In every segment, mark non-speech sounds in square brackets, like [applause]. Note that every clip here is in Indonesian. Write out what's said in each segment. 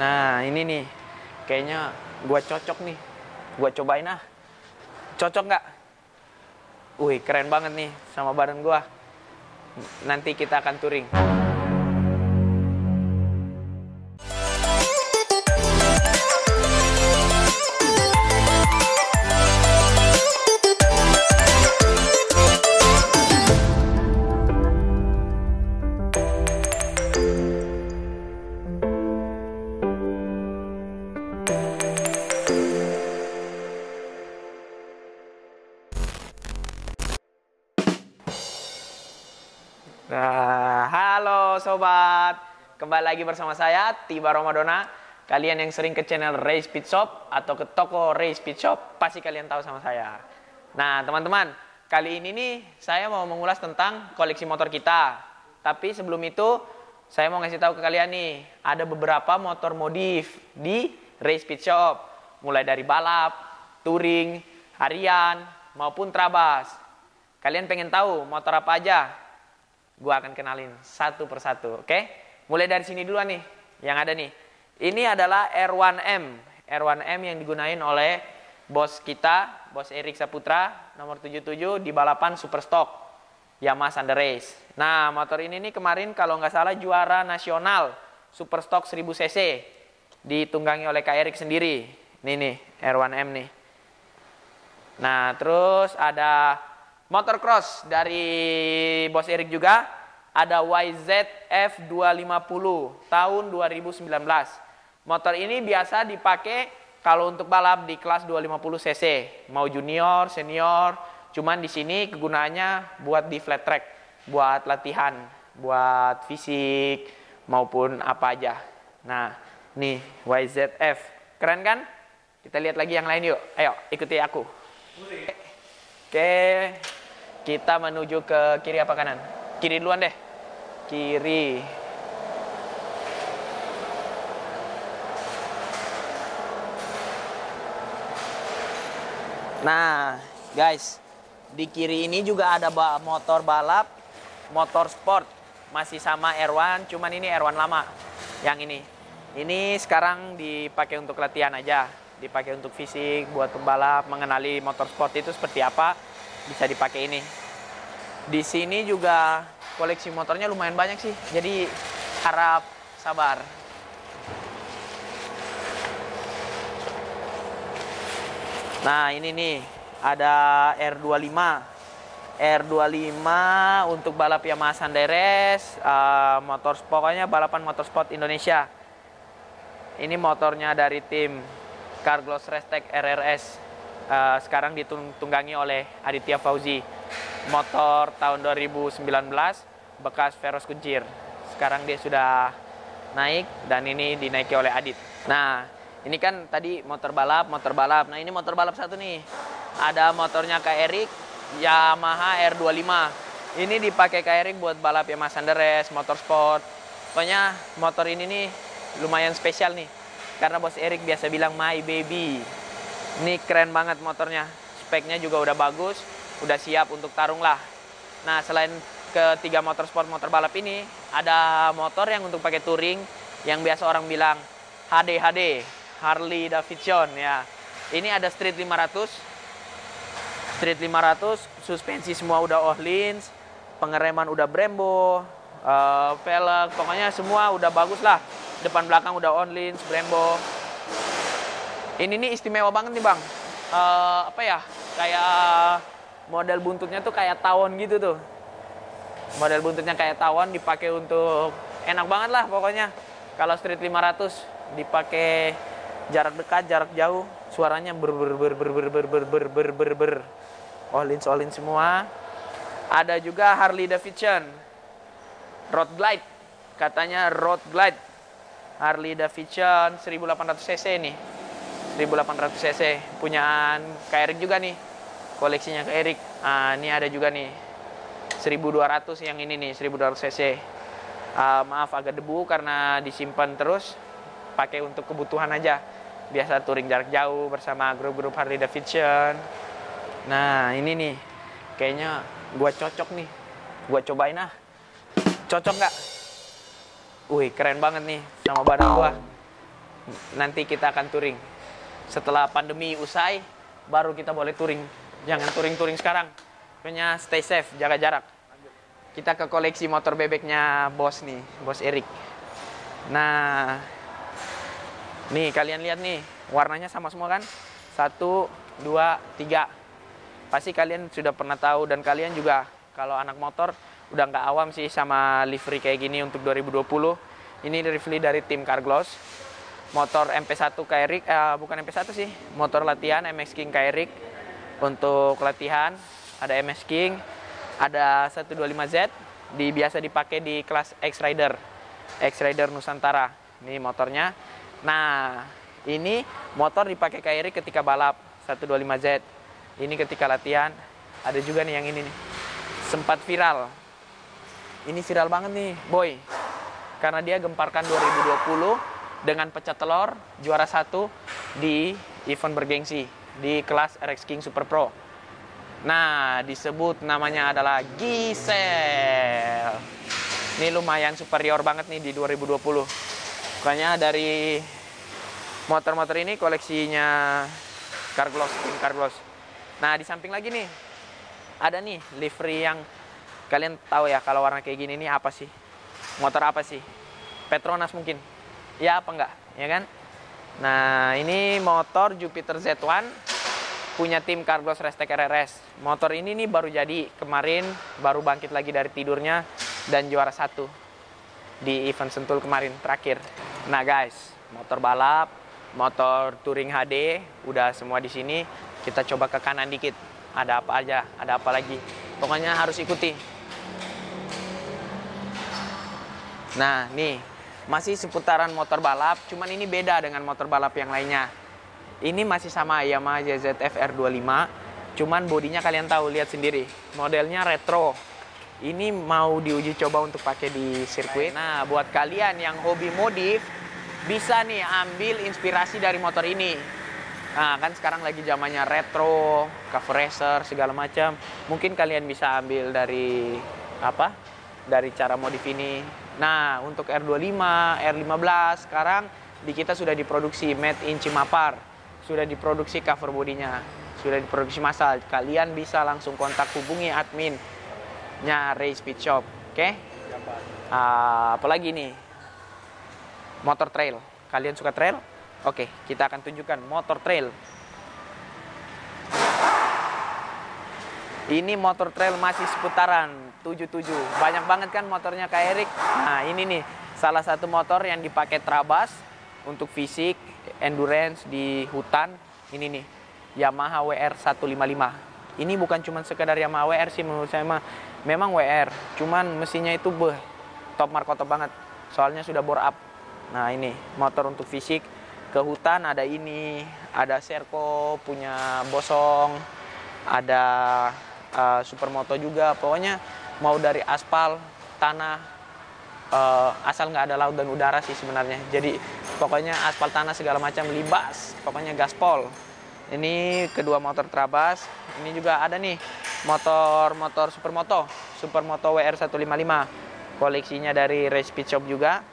Nah, ini nih. Kayaknya gua cocok nih. Gua cobain ah. Cocok nggak? Wih, keren banget nih sama badan gua. Nanti kita akan touring. Nah, halo sobat. Kembali lagi bersama saya Tiba Romadona. Kalian yang sering ke channel Ray Speed Shop atau ke toko Ray Speed Shop pasti kalian tahu sama saya. Nah, teman-teman, kali ini nih saya mau mengulas tentang koleksi motor kita. Tapi sebelum itu saya mau ngasih tahu ke kalian nih, ada beberapa motor modif di Ray Speed Shop. Mulai dari balap, touring, harian, maupun trabas. Kalian pengen tahu motor apa aja? Gua akan kenalin satu persatu, oke? Mulai dari sini dulu nih, yang ada nih. Ini adalah R1M, R1M yang digunain oleh bos kita, bos Erik Saputra, nomor 77 di balapan Superstock Yamaha Thunder Race. Nah, motor ini nih kemarin kalau nggak salah juara nasional Superstock 1000 cc, ditunggangi oleh Kak Erik sendiri. Nih nih, R1M nih. Nah, terus ada motor cross dari Bos Erik juga ada YZF 250 tahun 2019. Motor ini biasa dipakai kalau untuk balap di kelas 250 cc, mau junior, senior, cuman di sini kegunaannya buat di flat track, buat latihan, buat fisik maupun apa aja. Nah, nih YZF. Keren kan? Kita lihat lagi yang lain yuk. Ayo, ikuti aku. Oke, kita menuju ke kiri apa kanan? Kiri duluan deh. Kiri. Nah, guys, di kiri ini juga ada motor balap, motor sport. Masih sama R1, cuman ini R1 lama. Yang ini. Ini sekarang dipakai untuk latihan aja. Dipakai untuk fisik, buat pembalap, mengenali motor sport itu seperti apa, bisa dipakai ini. Di sini juga koleksi motornya lumayan banyak sih. Jadi harap sabar. Nah, ini nih ada R25. R25 untuk balap Yamaha Sanderes, uh, motor pokoknya balapan motorsport Indonesia. Ini motornya dari tim Carglass Restec RRS. Uh, sekarang ditunggangi oleh Aditya Fauzi. Motor tahun 2019 bekas Veros Kuncir. Sekarang dia sudah naik dan ini dinaiki oleh Adit. Nah, ini kan tadi motor balap, motor balap. Nah, ini motor balap satu nih. Ada motornya Kak Erik, Yamaha R25. Ini dipakai Kak Erik buat balap Yamaha Sanderes, motorsport. Pokoknya motor ini nih lumayan spesial nih. Karena bos Erik biasa bilang my baby. Ini keren banget motornya. Speknya juga udah bagus, udah siap untuk tarung lah. Nah, selain ketiga motor sport motor balap ini, ada motor yang untuk pakai touring yang biasa orang bilang HD HD, Harley Davidson ya. Ini ada Street 500. Street 500 suspensi semua udah Ohlins, pengereman udah Brembo, uh, velg, pokoknya semua udah bagus lah. Depan belakang udah Ohlins, Brembo. Ini nih istimewa banget nih bang. Uh, apa ya? Kayak model buntutnya tuh kayak tawon gitu tuh. Model buntutnya kayak tawon dipakai untuk enak banget lah pokoknya. Kalau Street 500 dipakai jarak dekat, jarak jauh, suaranya ber ber ber ber ber ber ber ber ber ber ber. Olin olin semua. Ada juga Harley Davidson. Road Glide. Katanya Road Glide. Harley Davidson 1800 cc nih. 1800 cc punyaan Erik juga nih. Koleksinya Kak Erik. Nah, ini ada juga nih. 1200 yang ini nih, 1200 cc. Uh, maaf agak debu karena disimpan terus pakai untuk kebutuhan aja biasa touring jarak jauh bersama grup-grup Harley Davidson nah ini nih kayaknya gua cocok nih gua cobain ah cocok nggak wih keren banget nih sama badan gua nanti kita akan touring. Setelah pandemi usai, baru kita boleh touring. Jangan touring-touring sekarang. Pokoknya stay safe, jaga jarak. Kita ke koleksi motor bebeknya bos nih, bos Erik. Nah, nih kalian lihat nih, warnanya sama semua kan? Satu, dua, tiga. Pasti kalian sudah pernah tahu dan kalian juga kalau anak motor udah nggak awam sih sama livery kayak gini untuk 2020. Ini livery dari tim Carglass. Motor MP1 Kairik, eh, bukan MP1 sih, motor latihan MX King Kairik untuk latihan. Ada MX King, ada 125Z, di biasa dipakai di kelas X Rider, X Rider Nusantara. Ini motornya. Nah, ini motor dipakai Kairik ketika balap 125Z. Ini ketika latihan. Ada juga nih yang ini nih. Sempat viral. Ini viral banget nih, boy. Karena dia gemparkan 2020 dengan pecah telur juara satu di event bergengsi di kelas RX King Super Pro. Nah, disebut namanya adalah Gisel. Ini lumayan superior banget nih di 2020. Pokoknya dari motor-motor ini koleksinya Carglass, King Carglass. Nah, di samping lagi nih ada nih livery yang kalian tahu ya kalau warna kayak gini ini apa sih? Motor apa sih? Petronas mungkin ya apa enggak ya kan nah ini motor Jupiter Z1 punya tim Carglass Restek RRS motor ini nih baru jadi. Kemarin baru bangkit lagi dari tidurnya dan juara satu di event Sentul kemarin terakhir. Nah guys motor balap motor touring HD udah semua di sini. Kita coba ke kanan dikit. Ada apa aja? Ada apa lagi? Pokoknya harus ikuti. Nah nih masih seputaran motor balap, cuman ini beda dengan motor balap yang lainnya. Ini masih sama Yamaha ZZF R25, cuman bodinya kalian tahu, lihat sendiri. Modelnya retro. Ini mau diuji coba untuk pakai di sirkuit. Nah, buat kalian yang hobi modif, bisa nih ambil inspirasi dari motor ini. Nah, kan sekarang lagi zamannya retro, cover racer, segala macam. Mungkin kalian bisa ambil dari apa? Dari cara modif ini Nah, untuk R25, R15 sekarang di kita sudah diproduksi made in Cimapar. Sudah diproduksi cover bodinya. Sudah diproduksi massal. Kalian bisa langsung kontak hubungi adminnya Ray Speed Shop. Oke? Okay? Uh, apalagi nih? Motor trail. Kalian suka trail? Oke, okay, kita akan tunjukkan motor trail. Ini motor trail masih seputaran 77. Banyak banget kan motornya Kak Erik. Nah, ini nih salah satu motor yang dipakai Trabas untuk fisik, endurance di hutan. Ini nih Yamaha WR 155. Ini bukan cuma sekedar Yamaha WR sih menurut saya mah. Memang WR, cuman mesinnya itu beh top markotop banget. Soalnya sudah bore up. Nah, ini motor untuk fisik ke hutan ada ini, ada Serko punya Bosong, ada uh, Supermoto juga. Pokoknya mau dari aspal tanah uh, asal nggak ada laut dan udara sih sebenarnya. Jadi pokoknya aspal tanah segala macam libas pokoknya gaspol. Ini kedua motor Trabas. Ini juga ada nih motor-motor supermoto supermoto WR 155 koleksinya dari Race Pit Shop juga.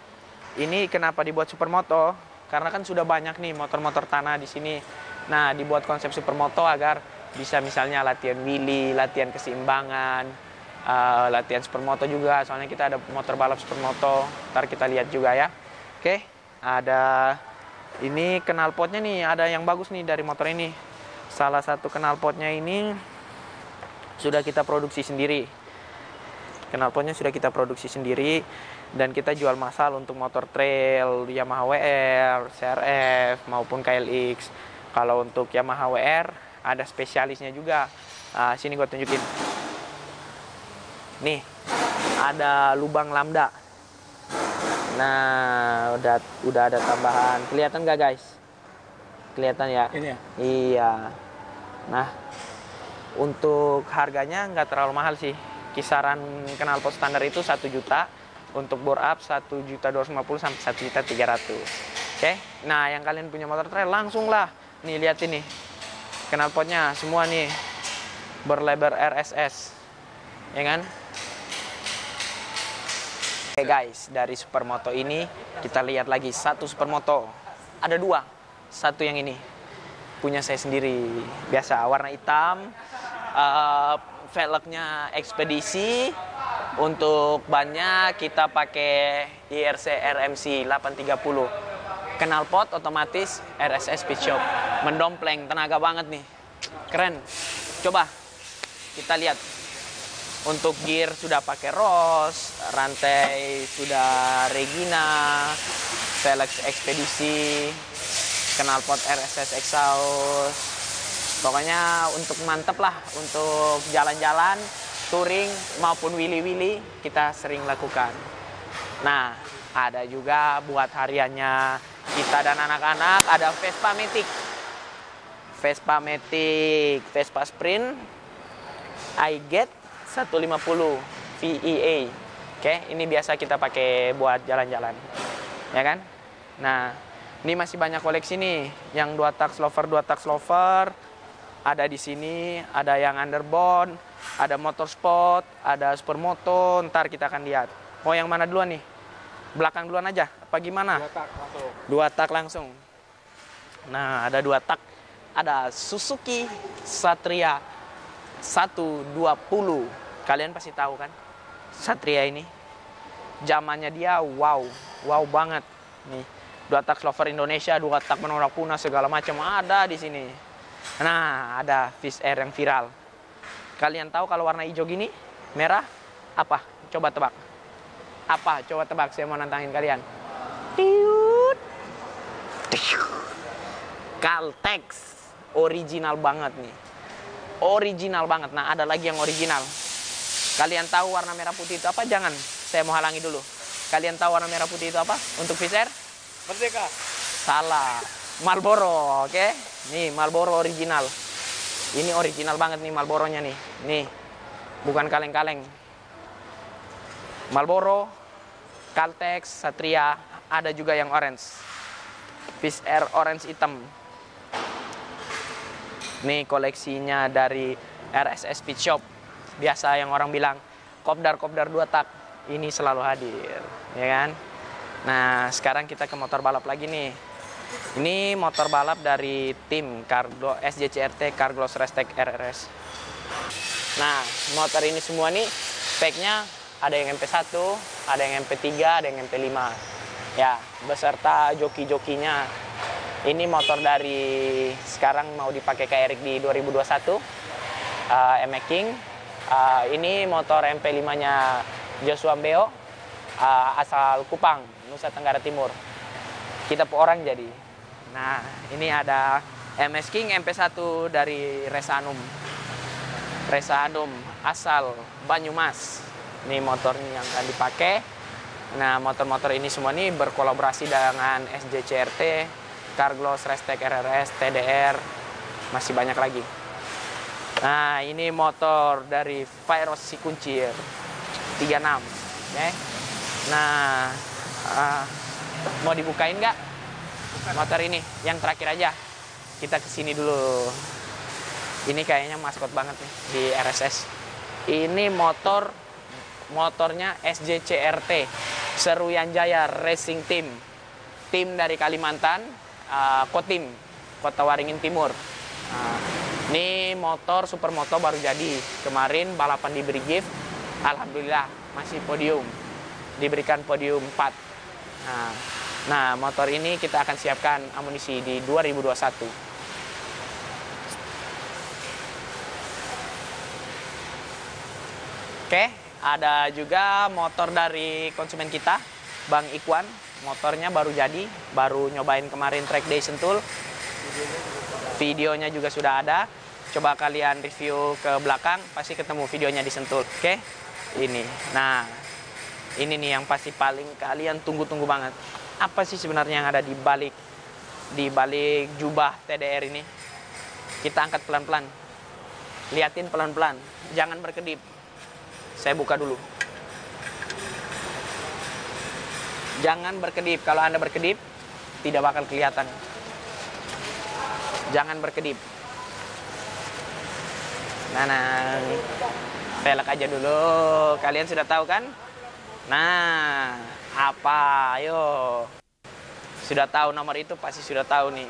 Ini kenapa dibuat supermoto? Karena kan sudah banyak nih motor-motor tanah di sini. Nah dibuat konsep supermoto agar bisa misalnya latihan wheelie latihan keseimbangan uh, latihan supermoto juga. Soalnya kita ada motor balap supermoto. Ntar kita lihat juga ya. Oke ada ini knalpotnya nih. Ada yang bagus nih dari motor ini. Salah satu knalpotnya ini sudah kita produksi sendiri. Knalpotnya sudah kita produksi sendiri dan kita jual massal untuk motor trail Yamaha WR, CRF maupun KLX kalau untuk Yamaha WR ada spesialisnya juga uh, sini gue tunjukin Nih, ada lubang lambda. Nah, udah udah ada tambahan. Kelihatan nggak guys? Kelihatan ya? Ini ya? Iya. Nah, untuk harganya nggak terlalu mahal sih. Kisaran knalpot standar itu satu juta. Untuk bore up satu juta dua ratus sampai satu juta tiga ratus. Oke? Nah, yang kalian punya motor trail langsung lah. Nih lihat ini. Knalpotnya semua nih berlebar RSS. Ya kan? Oke okay guys, dari supermoto ini kita lihat lagi satu supermoto. ada dua. Satu yang ini punya saya sendiri. Biasa warna hitam. Uh, velgnya ekspedisi. Untuk bannya kita pakai IRC RMC 830. Knalpot otomatis RSS speed shop. Mendompleng tenaga banget nih. Keren. Coba kita lihat untuk gear sudah pakai Ross, rantai sudah Regina, velg ekspedisi, knalpot RSS exhaust. Pokoknya untuk mantep lah untuk jalan-jalan, touring maupun willy-willy kita sering lakukan. Nah, ada juga buat hariannya kita dan anak-anak ada Vespa Matic. Vespa Matic, Vespa Sprint, I get 150 VEA. Oke, ini biasa kita pakai buat jalan-jalan. Ya kan? Nah, ini masih banyak koleksi nih. Yang dua tak slover, dua tak slover. Ada di sini, ada yang underbone, ada motorsport, ada supermoto. Ntar kita akan lihat. Mau yang mana duluan nih? Belakang duluan aja, apa gimana? Dua tak langsung. Dua tak langsung. Nah, ada dua tak. Ada Suzuki Satria 120 Kalian pasti tahu kan? Satria ini. Zamannya dia wow, wow banget. Nih, dua tak slover Indonesia, dua tak menolak punah segala macam ada di sini. Nah, ada Fish Air yang viral. Kalian tahu kalau warna hijau gini, merah, apa? Coba tebak. Apa? Coba tebak, saya mau nantangin kalian. Tiut. Caltex. Original banget nih. Original banget. Nah, ada lagi yang original. Kalian tahu warna merah putih itu apa? Jangan. Saya mau halangi dulu. Kalian tahu warna merah putih itu apa? Untuk Fisher? Merdeka. Salah. Marlboro, oke? Okay? Nih, Marlboro original. Ini original banget nih Marlboronya nih. Nih. Bukan kaleng-kaleng. Marlboro, Caltex, Satria, ada juga yang orange. Fish Air orange hitam. Nih koleksinya dari RSS Speed Shop. Biasa yang orang bilang kopdar kopdar dua tak ini selalu hadir. Ya kan? Nah sekarang kita ke motor balap lagi nih. Ini motor balap dari tim Cargo SJCRT Carglass Restek RRS nah motor ini semua nih speknya ada yang MP1 ada yang MP3 ada yang MP5 ya beserta joki-jokinya ini motor dari sekarang mau dipakai ke Erik di 2021 uh, M King Uh, ini motor MP5-nya Joshua Beo, uh, asal Kupang, Nusa Tenggara Timur. Kita orang jadi. Nah, ini ada MS King MP1 dari Resanum. Resanum asal Banyumas. Ini motornya yang akan dipakai. Nah, motor-motor ini semua ini berkolaborasi dengan SJCRT, Carglass, Restek RRS, TDR, masih banyak lagi. Nah, ini motor dari Viros si kuncir 36. Okay. Nah, uh, mau dibukain nggak? Motor ini yang terakhir aja. Kita ke sini dulu. Ini kayaknya maskot banget nih di RSS. Ini motor motornya SJCRT Seruyan Jaya Racing Team. Tim dari Kalimantan, uh, Kotim, Kota Waringin Timur. Nah, ini motor supermoto baru jadi. Kemarin balapan diberi gift. Alhamdulillah masih podium. Diberikan podium 4. Nah, nah motor ini kita akan siapkan amunisi di 2021. Oke, ada juga motor dari konsumen kita, Bang Ikwan. Motornya baru jadi, baru nyobain kemarin track day Sentul. Videonya juga sudah ada. Coba kalian review ke belakang, pasti ketemu videonya di Sentul. Oke? Ini. Nah, ini nih yang pasti paling kalian tunggu-tunggu banget. Apa sih sebenarnya yang ada di balik di balik jubah TDR ini? Kita angkat pelan-pelan. Liatin pelan-pelan. Jangan berkedip. Saya buka dulu. Jangan berkedip. Kalau Anda berkedip, tidak bakal kelihatan. Jangan berkedip. Nah, pelek aja dulu. Kalian sudah tahu kan? Nah, apa? Ayo. sudah tahu nomor itu pasti sudah tahu nih.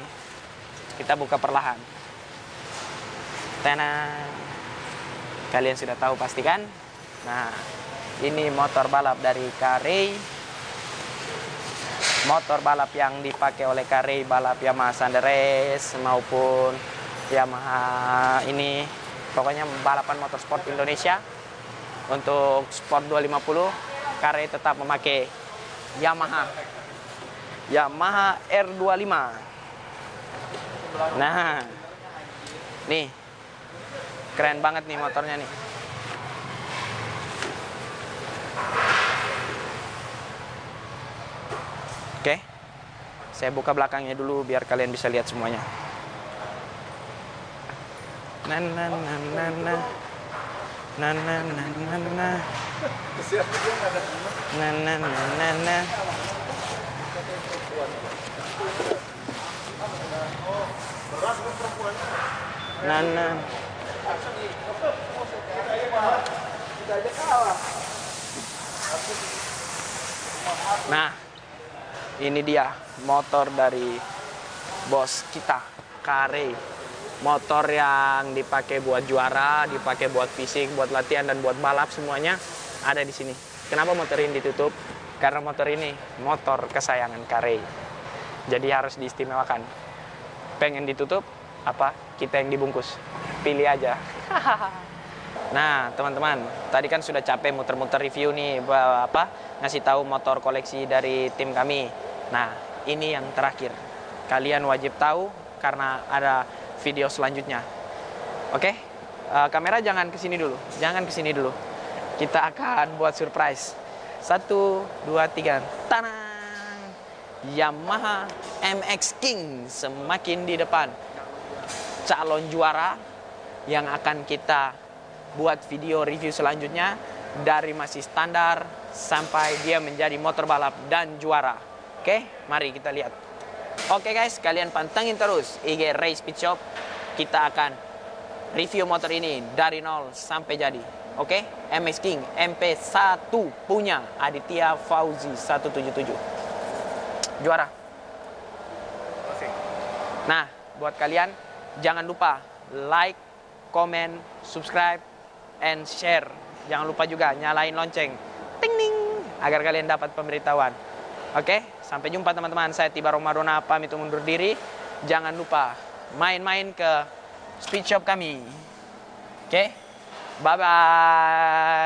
Kita buka perlahan. Tenang. Kalian sudah tahu pasti kan? Nah, ini motor balap dari Carey. Motor balap yang dipakai oleh Carey balap Yamaha Sandres maupun Yamaha ini pokoknya balapan motorsport Indonesia. Untuk Sport 250 Carey tetap memakai Yamaha Yamaha R25. Nah, nih keren banget nih motornya nih. Oke, saya buka belakangnya dulu biar kalian bisa lihat semuanya. Nah, ini dia motor dari bos kita, Kare. Motor yang dipakai buat juara, dipakai buat fisik, buat latihan dan buat balap semuanya ada di sini. Kenapa motor ini ditutup? Karena motor ini motor kesayangan Kare. Jadi harus diistimewakan. Pengen ditutup? Apa? Kita yang dibungkus. Pilih aja. [laughs] Nah, teman-teman, tadi kan sudah capek muter-muter review nih apa ngasih tahu motor koleksi dari tim kami. Nah, ini yang terakhir. Kalian wajib tahu karena ada video selanjutnya. Oke? Eh, kamera jangan ke sini dulu. Jangan ke sini dulu. Kita akan buat surprise. Satu, dua, tiga. Tanang! Yamaha MX King semakin di depan. Calon juara yang akan kita buat video review selanjutnya dari masih standar sampai dia menjadi motor balap dan juara. Oke, mari kita lihat. Oke guys, kalian pantengin terus IG Race Pit Shop. Kita akan review motor ini dari nol sampai jadi. Oke, MX King MP1 punya Aditya Fauzi 177. Juara. Nah, buat kalian jangan lupa like, comment, subscribe, and share. Jangan lupa juga nyalain lonceng. Ting ting agar kalian dapat pemberitahuan. Oke, sampai jumpa teman-teman. Saya Tiba Romadona pamit undur diri. Jangan lupa main-main ke speed shop kami. Oke? Bye bye.